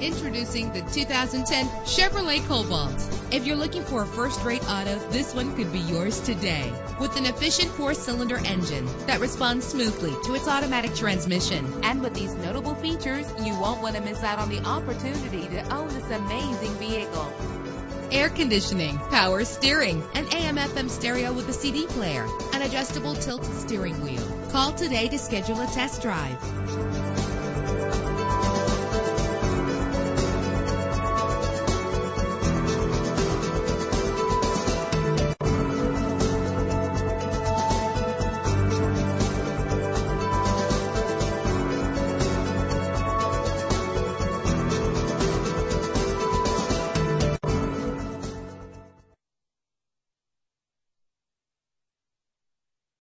Introducing the 2010 Chevrolet Cobalt. If you're looking for a first-rate auto, this one could be yours today. With an efficient four-cylinder engine that responds smoothly to its automatic transmission. And with these notable features, you won't want to miss out on the opportunity to own this amazing vehicle. Air conditioning, power steering, an AM FM stereo with a CD player, an adjustable tilt steering wheel. Call today to schedule a test drive.